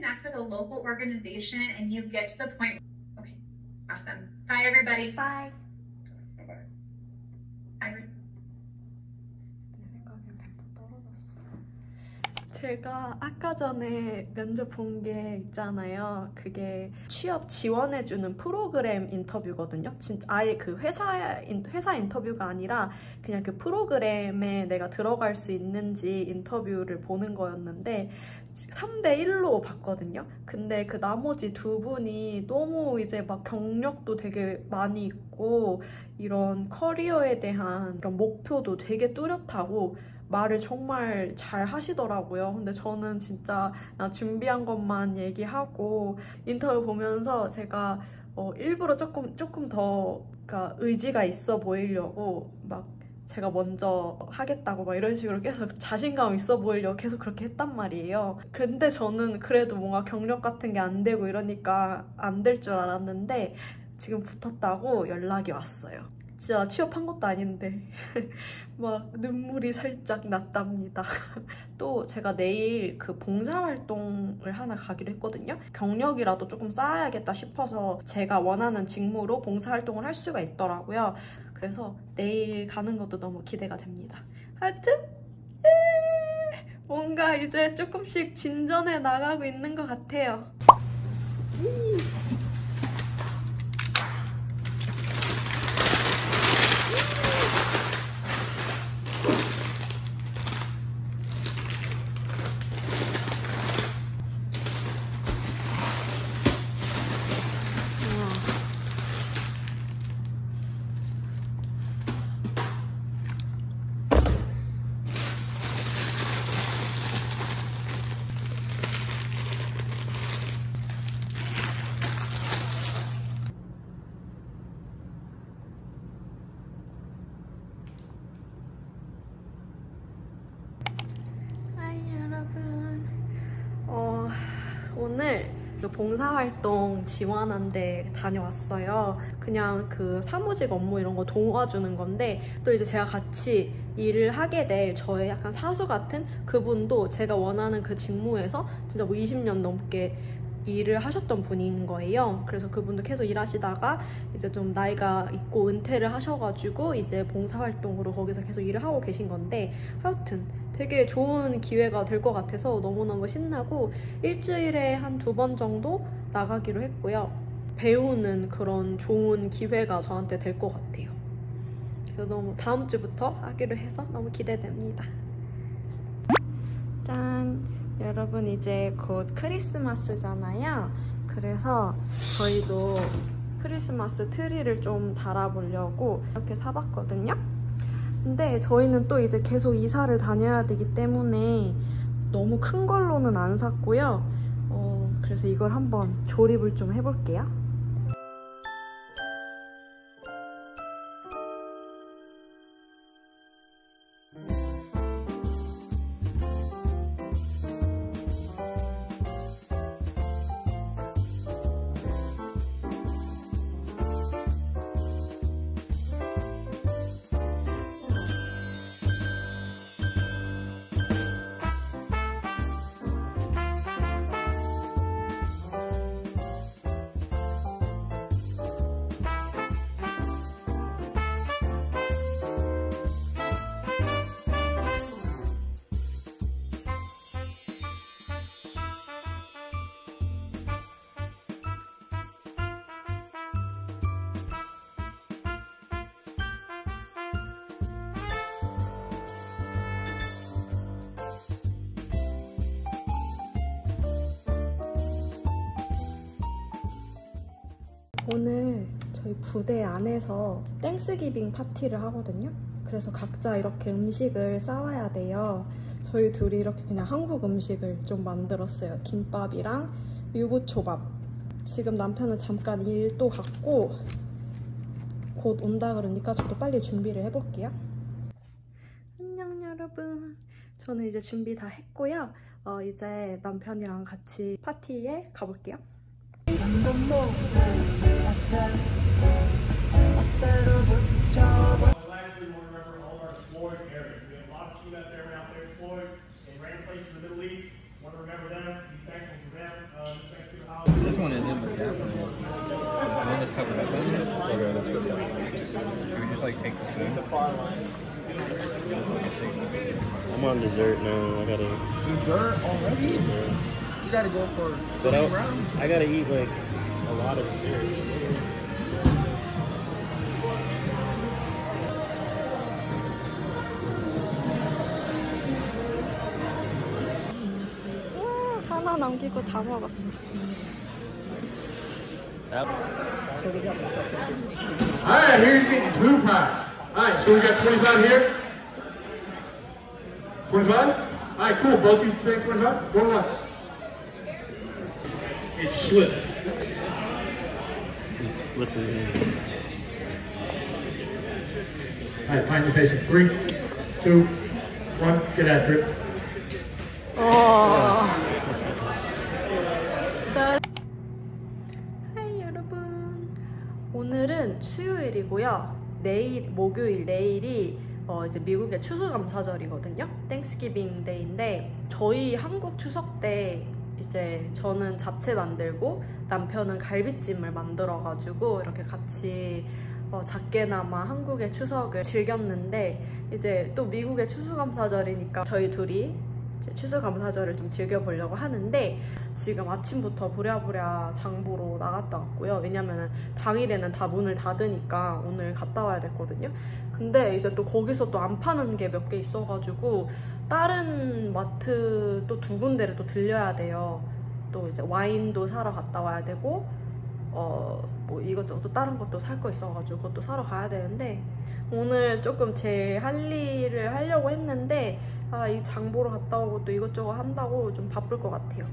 connect with a local organization and you get to the point, okay, awesome. Bye, everybody. Bye. Bye. 제가 아까 전에 면접 본 게 있잖아요. 그게 취업 지원해주는 프로그램 인터뷰거든요. 진짜 아예 그 회사, 인- 회사 인터뷰가 아니라 그냥 그 프로그램에 내가 들어갈 수 있는지 인터뷰를 보는 거였는데 3대1로 봤거든요. 근데 그 나머지 두 분이 너무 이제 막 경력도 되게 많이 있고 이런 커리어에 대한 이런 목표도 되게 뚜렷하고 말을 정말 잘 하시더라고요. 근데 저는 진짜 나 준비한 것만 얘기하고 인터뷰 보면서 제가 어, 일부러 조금 조금 더 그러니까 의지가 있어 보이려고 막 제가 먼저 하겠다고 막 이런 식으로 계속 자신감 있어 보이려고 계속 그렇게 했단 말이에요. 근데 저는 그래도 뭔가 경력 같은 게 안 되고 이러니까 안 될 줄 알았는데 지금 붙었다고 연락이 왔어요. 진짜 취업한 것도 아닌데 막 눈물이 살짝 났답니다. 또 제가 내일 그 봉사활동을 하나 가기로 했거든요. 경력이라도 조금 쌓아야겠다 싶어서 제가 원하는 직무로 봉사활동을 할 수가 있더라고요. 그래서 내일 가는 것도 너무 기대가 됩니다. 하여튼 예! 뭔가 이제 조금씩 진전해 나가고 있는 것 같아요. 하이 여러분. 어, 오늘 그 봉사활동 지원한 데 다녀왔어요. 그냥 그 사무직 업무 이런 거 도와주는 건데 또 이제 제가 같이 일을 하게 될 저의 약간 사수 같은 그분도 제가 원하는 그 직무에서 진짜 뭐 20년 넘게 일을 하셨던 분인 거예요. 그래서 그분도 계속 일하시다가 이제 좀 나이가 있고 은퇴를 하셔가지고 이제 봉사활동으로 거기서 계속 일을 하고 계신 건데 하여튼 되게 좋은 기회가 될 것 같아서 너무너무 신나고 일주일에 한 두 번 정도 나가기로 했고요. 배우는 그런 좋은 기회가 저한테 될 것 같아요. 그래서 너무 다음 주부터 하기로 해서 너무 기대됩니다. 짠! 여러분 이제 곧 크리스마스잖아요. 그래서 저희도 크리스마스 트리를 좀 달아보려고 이렇게 사봤거든요. 근데 저희는 또 이제 계속 이사를 다녀야 되기 때문에 너무 큰 걸로는 안 샀고요. 어, 그래서 이걸 한번 조립을 좀 해볼게요. 오늘 저희 부대 안에서 Thanksgiving 파티를 하거든요. 그래서 각자 이렇게 음식을 싸와야 돼요. 저희 둘이 이렇게 그냥 한국 음식을 좀 만들었어요. 김밥이랑 유부초밥. 지금 남편은 잠깐 일도 갔고 곧 온다 그러니까 저도 빨리 준비를 해볼게요. 안녕 여러분. 저는 이제 준비 다 했고요. 어, 이제 남편이랑 같이 파티에 가볼게요. This one is in the gap. And then it's covered up. Okay, let's go. Should we just like take the spoon? I'm on dessert now. I gotta. Dessert already? Yeah. You gotta go for But three I, rounds. I gotta eat like a lot of dessert. 와, 하나 남기고 다 먹었어. That, All right, here's getting two pies. All right, so we got 25 here. 25? All right, cool. Both of you paying 25? Going once. It's slip. it's slippery. All right, find your in three, two, one. Get after it. 어. Hi 여러분. 오늘은 수요일이고요. 내일 목요일 내일이 어, 이제 미국의 추수감사절이거든요. Thanksgiving Day인데 저희 한국 추석 때 이제 저는 잡채 만들고 남편은 갈비찜을 만들어가지고 이렇게 같이 어, 작게나마 한국의 추석을 즐겼는데 이제 또 미국의 추수감사절이니까 저희 둘이 추수감사절을 좀 즐겨보려고 하는데 지금 아침부터 부랴부랴 장보러 나갔다 왔고요. 왜냐면은 당일에는 다 문을 닫으니까 오늘 갔다 와야 됐거든요. 근데 이제 또 거기서 또 안 파는 게 몇 개 있어가지고 다른 마트 또 두 군데를 또 들려야 돼요. 또 이제 와인도 사러 갔다 와야 되고 어 뭐 이것저것 또 다른 것도 살 거 있어가지고 그것도 사러 가야 되는데 오늘 조금 제 할 일을 하려고 했는데 아 이 장 보러 갔다 오고 또 이것저것 한다고 좀 바쁠 것 같아요.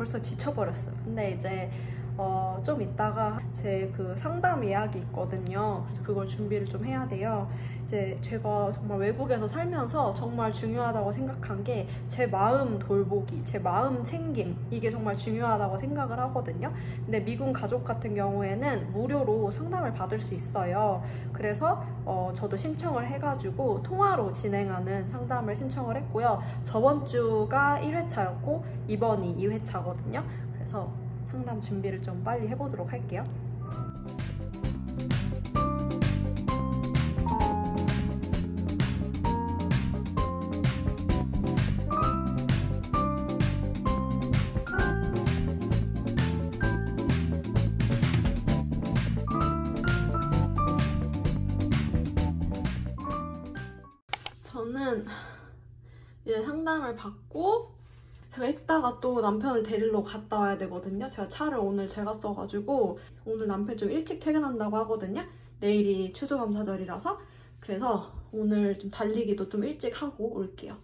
벌써 지쳐버렸어요. 근데 이제 어, 좀 이따가 제 그 상담 예약이 있거든요. 그래서 그걸 준비를 좀 해야 돼요. 이제 제가 정말 외국에서 살면서 정말 중요하다고 생각한 게 제 마음 돌보기, 제 마음 챙김 이게 정말 중요하다고 생각을 하거든요. 근데 미국 가족 같은 경우에는 무료로 상담을 받을 수 있어요. 그래서 어, 저도 신청을 해가지고 통화로 진행하는 상담을 신청을 했고요. 저번 주가 1회차였고 이번이 2회차거든요. 그래서 상담 준비를 좀 빨리 해보도록 할게요. 저는 이제 상담을 받고 제가 이따가 또 남편을 데리러 갔다 와야 되거든요. 제가 차를 오늘 제가 써가지고 오늘 남편 좀 일찍 퇴근한다고 하거든요. 내일이 추수감사절이라서 그래서 오늘 좀 달리기도 좀 일찍 하고 올게요.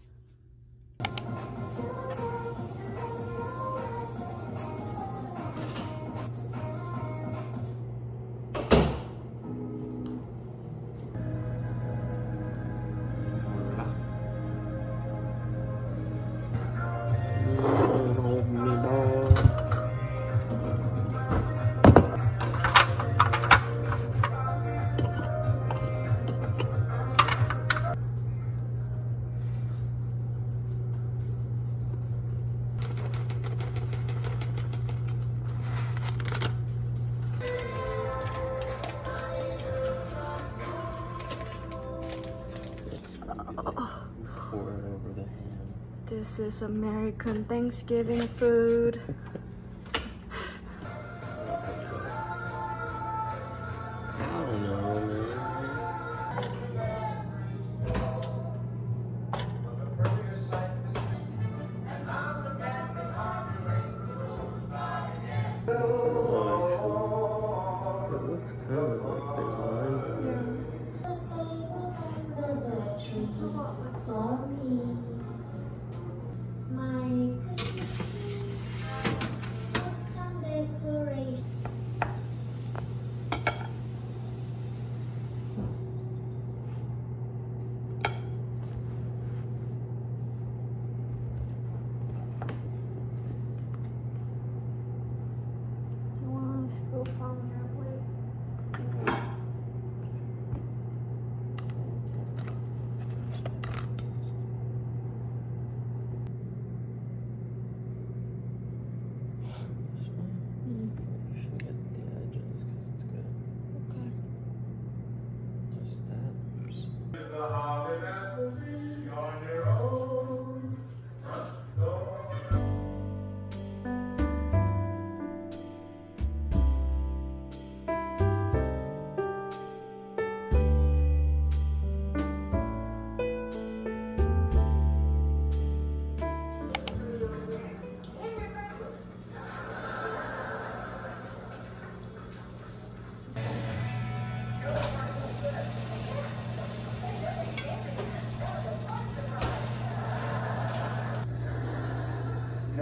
This is American Thanksgiving food.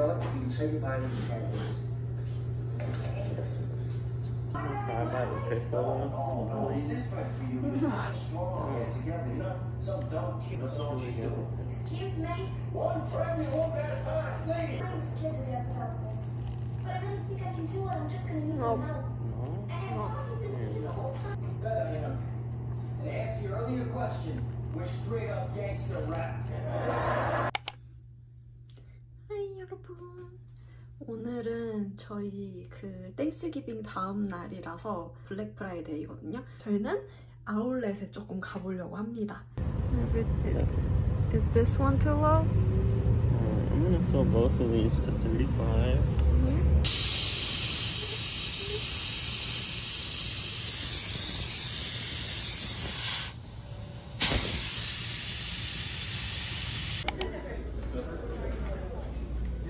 You know what? You can say goodbye to the candidates. Try by. Oh, it's different for you. You're so strong here together. You know, some dumb kid knows all she's doing. Excuse me? One pregnant woman at a time, please. I'm scared to death about this. But I really think I can do it. I'm just gonna need No. some help. No? And Mommy's gonna be here the whole time. Better, you know. And to answer your earlier question, we're straight up gangster rap. 오늘은 저희 그 Thanksgiving 다음 날이라서 블랙 프라이데이거든요. 저희는 아울렛에 조금 가보려고 합니다. Is this one too low? Uh, I'm gonna fill both of these to 35.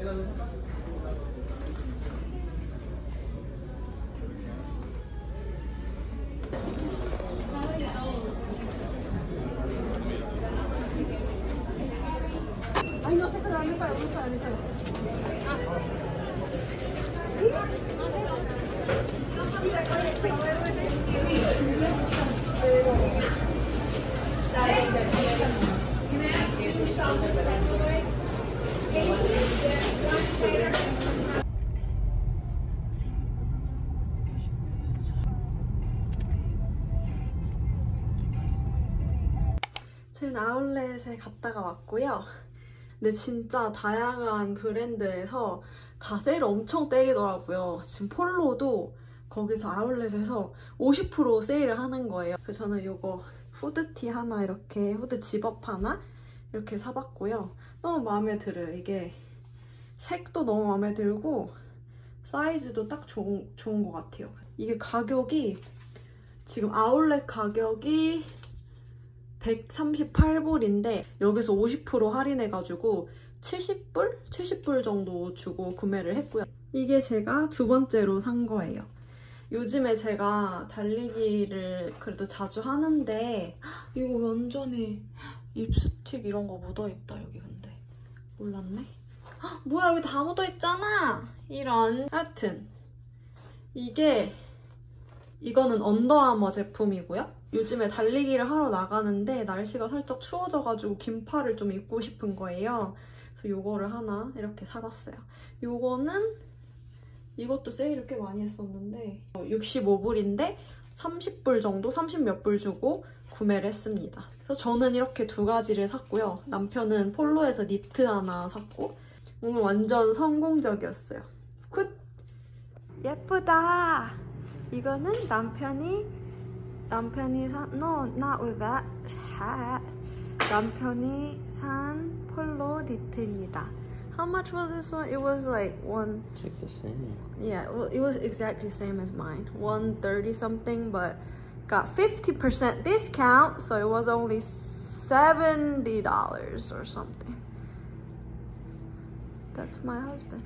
저 희는 아울렛에 갔다가 왔고요. 근데 진짜 다양한 브랜드에서 다 세일 엄청 때리더라고요. 지금 폴로도 거기서 아울렛에서 50% 세일을 하는 거예요. 그래서 저는 이거 후드티 하나 이렇게 후드 집업 하나 이렇게 사봤고요. 너무 마음에 들어요. 이게 색도 너무 마음에 들고 사이즈도 딱 좋은, 좋은 것 같아요. 이게 가격이 지금 아울렛 가격이 138불인데 여기서 50% 할인해가지고 70불? 70불 정도 주고 구매를 했고요. 이게 제가 두 번째로 산 거예요. 요즘에 제가 달리기를 그래도 자주 하는데 이거 완전히 립스틱 이런 거 묻어있다 여기 근데 몰랐네? 헉, 뭐야 여기 다 묻어있잖아 이런 하여튼 이게 이거는 언더아머 제품이고요. 요즘에 달리기를 하러 나가는데 날씨가 살짝 추워져가지고 긴팔을 좀 입고 싶은 거예요. 그래서 요거를 하나 이렇게 사봤어요. 요거는 이것도 세일을 꽤 많이 했었는데 65불인데 30불 정도, 30몇 불 주고 구매를 했습니다. 그래서 저는 이렇게 두 가지를 샀고요. 남편은 폴로에서 니트 하나 샀고 오늘 완전 성공적이었어요. 굿! 예쁘다! 이거는 남편이 남편이 사 no not with that hat 남편이 산 폴로 니트입니다. How much was this one? It was like one. It's like the same. Yeah, well, it was exactly same as mine. 130 something, but got 50% discount, so it was only $70 or something. That's my husband.